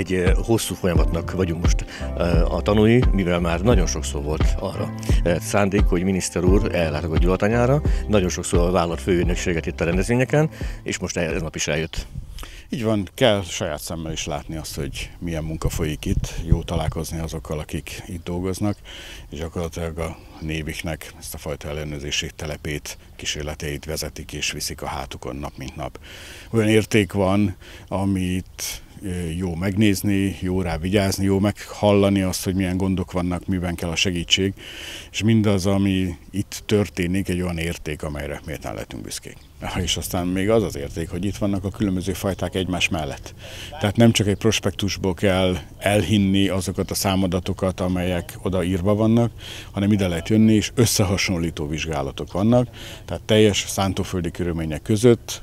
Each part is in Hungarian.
Egy hosszú folyamatnak vagyunk most a tanúi, mivel már nagyon sokszor volt arra szándék, hogy miniszter úr ellátogat Gyulatanyára, nagyon sokszor vállalt főügynökséget itt a rendezvényeken, és most ez nap is eljött. Így van, kell saját szemmel is látni azt, hogy milyen munka folyik itt, jó találkozni azokkal, akik itt dolgoznak, és gyakorlatilag a néviknek ezt a fajta ellenőrzési telepét, kísérleteit vezetik és viszik a hátukon nap mint nap. Olyan érték van, amit jó megnézni, jó rá vigyázni, jó meghallani azt, hogy milyen gondok vannak, miben kell a segítség, és mindaz, ami itt történik, egy olyan érték, amelyre méltán lehetünk büszkék. És aztán még az az érték, hogy itt vannak a különböző fajták egymás mellett. Tehát nem csak egy prospektusból kell elhinni azokat a számadatokat, amelyek oda írva vannak, hanem ide lehet jönni, és összehasonlító vizsgálatok vannak. Tehát teljes szántóföldi körülmények között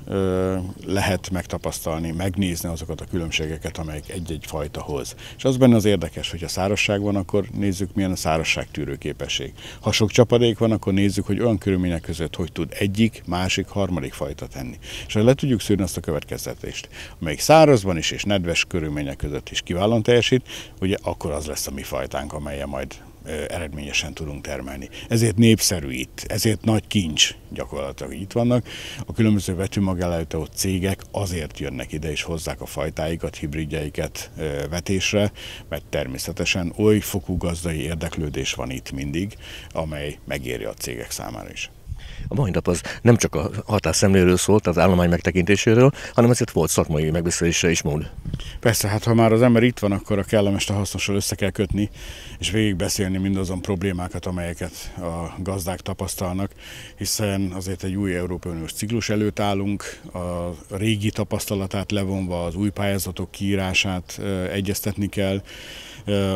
lehet megtapasztalni, megnézni azokat a különbségeket, amelyek egy-egy fajta hoz. És az benne az érdekes, hogy a szárazság van, akkor nézzük, milyen a szárazság tűrő képesség. Ha sok csapadék van, akkor nézzük, hogy olyan körülmények között hogy tud egyik, másik, harmadik fajta tenni. És ha le tudjuk szűrni azt a következtetést, amelyik szárazban is és nedves körülmények között is kiválóan teljesít, ugye akkor az lesz a mi fajtánk, amelyen majd eredményesen tudunk termelni. Ezért népszerű itt, ezért nagy kincs gyakorlatilag itt vannak. A különböző vetőmagelőtő cégek azért jönnek ide és hozzák a fajtáikat, hibridjeiket vetésre, mert természetesen oly fokú gazdai érdeklődés van itt mindig, amely megéri a cégek számára is. A mai nap az nem csak a hatásszemléről szólt, az állomány megtekintéséről, hanem azért volt szakmai megbeszélésre is mód. Persze, hát ha már az ember itt van, akkor a kellemes a hasznosról össze kell kötni, és végigbeszélni mindazon problémákat, amelyeket a gazdák tapasztalnak, hiszen azért egy új Európai Uniós ciklus előtt állunk, a régi tapasztalatát levonva az új pályázatok kiírását egyeztetni kell,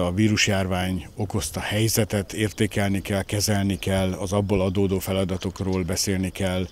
a vírusjárvány okozta helyzetet értékelni kell, kezelni kell, az abból adódó feladatokról beszélni kell.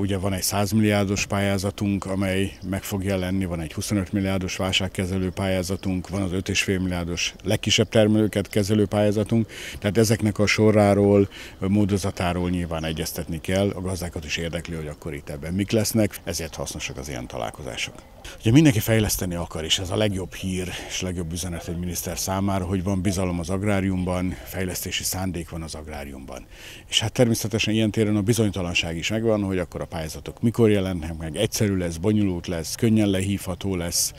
Ugye van egy 100 milliárdos pályázatunk, amely meg fog jelenni, van egy 25 milliárdos válságkezelő pályázatunk, van az 5,5 milliárdos legkisebb termelőket kezelő pályázatunk, tehát ezeknek a soráról, módozatáról nyilván egyeztetni kell, a gazdákat is érdekli, hogy akkor itt ebben mik lesznek, ezért hasznosak az ilyen találkozások. Ugye mindenki fejleszteni akar, és ez a legjobb hír és legjobb üzenet egy miniszter számára, hogy van bizalom az agráriumban, fejlesztési szándék van az agráriumban. És hát természetesen ilyen téren a bizonytalanság is megvan, hogy akkor a pályázatok mikor jelennek meg, egyszerű lesz, bonyolult lesz, könnyen lehívható lesz,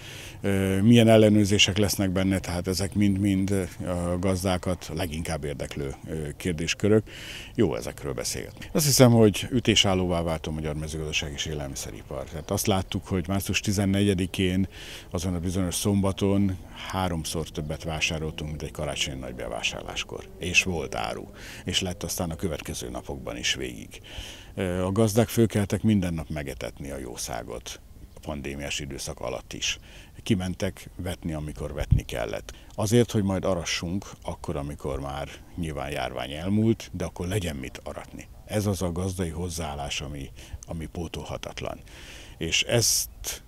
milyen ellenőrzések lesznek benne, tehát ezek mind-mind a gazdákat leginkább érdeklő kérdéskörök. Jó ezekről beszélgetni. Azt hiszem, hogy ütésállóvá vált a magyar mezőgazdaság és élelmiszeripar. Tehát azt láttuk, hogy március 14-én, azon a bizonyos szombaton háromszor többet vásároltunk, mint egy karácsonyi nagy bevásárláskor. És volt áru. És lett aztán a következő napokban is végig. A gazdák főkeltek minden nap megetetni a jószágot a pandémiás időszak alatt is. Kimentek vetni, amikor vetni kellett. Azért, hogy majd arassunk, akkor, amikor már nyilván járvány elmúlt, de akkor legyen mit aratni. Ez az a gazdai hozzáállás, ami, ami pótolhatatlan. És ezt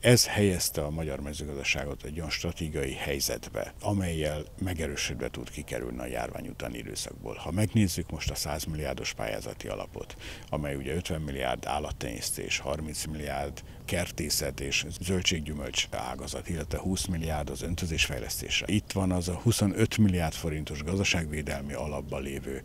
ez helyezte a magyar mezőgazdaságot egy olyan stratégiai helyzetbe, amelyel megerősödve tud kikerülni a járvány utáni időszakból. Ha megnézzük most a 100 milliárdos pályázati alapot, amely ugye 50 milliárd állattenyésztés, 30 milliárd kertészet és zöldséggyümölcs ágazat, illetve 20 milliárd az öntözésfejlesztésre. Itt van az a 25 milliárd forintos gazdaságvédelmi alapban lévő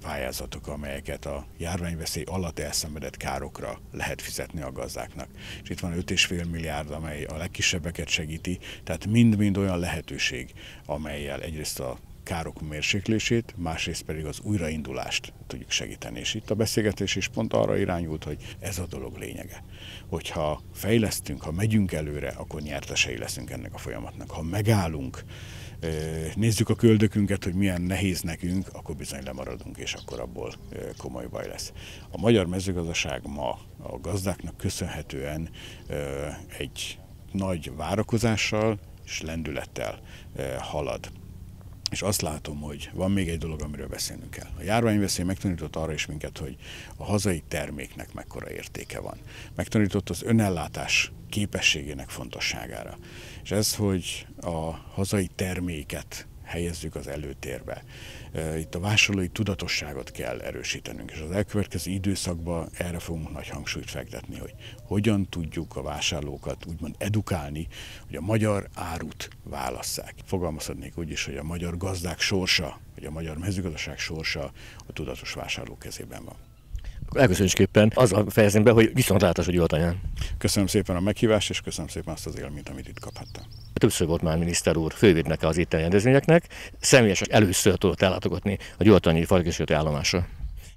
pályázatok, amelyeket a járványveszély alatt elszenvedett károkra lehet fizetni a gazdáknak. És itt van 5,5 milliárd, amely a legkisebbeket segíti, tehát mind-mind olyan lehetőség, amelyel egyrészt a károk mérséklését, másrészt pedig az újraindulást tudjuk segíteni. És itt a beszélgetés is pont arra irányult, hogy ez a dolog lényege. Hogyha fejlesztünk, ha megyünk előre, akkor nyertesei leszünk ennek a folyamatnak. Ha megállunk, nézzük a köldökünket, hogy milyen nehéz nekünk, akkor bizony lemaradunk, és akkor abból komoly baj lesz. A magyar mezőgazdaság ma a gazdáknak köszönhetően egy nagy várakozással és lendülettel halad. És azt látom, hogy van még egy dolog, amiről beszélnünk kell. A járványveszély megtanított arra is minket, hogy a hazai terméknek mekkora értéke van. Megtanított az önellátás képességének fontosságára. És ez, hogy a hazai terméket helyezzük az előtérbe. Itt a vásárlói tudatosságot kell erősítenünk, és az elkövetkező időszakban erre fogunk nagy hangsúlyt fektetni, hogy hogyan tudjuk a vásárlókat úgymond edukálni, hogy a magyar árut válasszák. Fogalmazhatnék úgy is, hogy a magyar gazdák sorsa, vagy a magyar mezőgazdaság sorsa a tudatos vásárlók kezében van. Elköszönésképpen azzal fejezem be, hogy viszontlátás a gyulatanyán. Köszönöm szépen a meghívást, és köszönöm szépen azt az élményt, amit itt kaphattam. Többször volt már miniszter úr fővédneke az itteni rendezvényeknek, személyesen először tudott ellátogatni a gyulatanyi farkasíróti állomásra.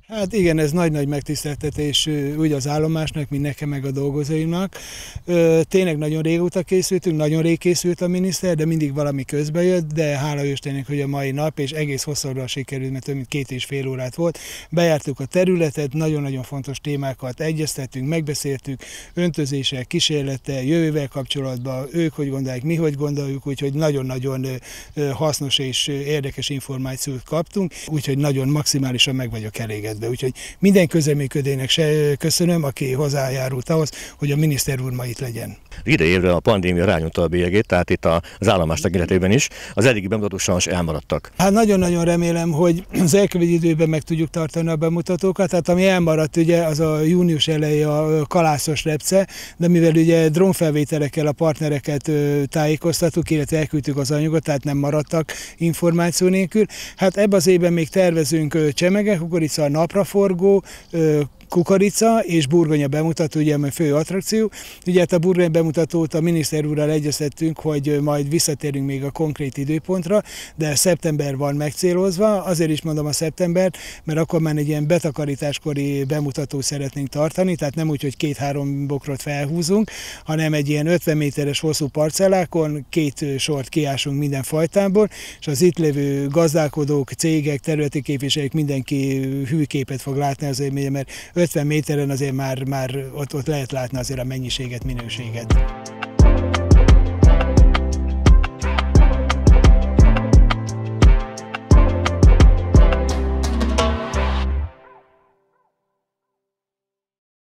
Hát igen, ez nagy-nagy megtiszteltetés úgy az állomásnak, mint nekem meg a dolgozóimnak. Tényleg nagyon régóta készültünk, nagyon rég készült a miniszter, de mindig valami közbe jött, de hála Istennek, hogy a mai nap, és egész hosszúra sikerült, mert több mint két és fél órát volt. Bejártuk a területet, nagyon-nagyon fontos témákat egyeztettünk, megbeszéltük, öntözéssel, kísérlettel, jövővel kapcsolatban, ők hogy gondolják, mi hogy gondoljuk, úgyhogy nagyon-nagyon hasznos és érdekes információt kaptunk, úgyhogy nagyon maximálisan meg vagyok elégedve helyzetbe. Úgyhogy minden közeműködének se köszönöm, aki hozzájárult ahhoz, hogy a miniszter úr ma itt legyen. Idejévre a pandémia rányomta a bélyegét, tehát itt az állomás tekintetében is az eddigi bemutatók sajnos elmaradtak. Hát nagyon-nagyon remélem, hogy az elkövetkező időben meg tudjuk tartani a bemutatókat. Tehát ami elmaradt ugye az a június eleje a kalászos repce, de mivel ugye drónfelvételekkel a partnereket tájékoztattuk, illetve elküldtük az anyagot, tehát nem maradtak információ nélkül. Hát ebben az évben még tervezünk csemege, kukorica, própria Forgo, kukorica és burgonya bemutató, ugye a fő attrakció. Ugye hát a burgonya bemutatót a miniszter úrral egyeztettünk, hogy majd visszatérünk még a konkrét időpontra, de szeptember van megcélozva, azért is mondom a szeptember, mert akkor már egy ilyen betakarításkori bemutató szeretnénk tartani, tehát nem úgy, hogy két-három bokrot felhúzunk, hanem egy ilyen 50 méteres hosszú parcellákon két sort kiásunk minden fajtából, és az itt lévő gazdálkodók, cégek, területi képviselők mindenki hűképet fog látni azért, mert 50 méteren azért már, már ott, ott lehet látni azért a mennyiséget, minőséget.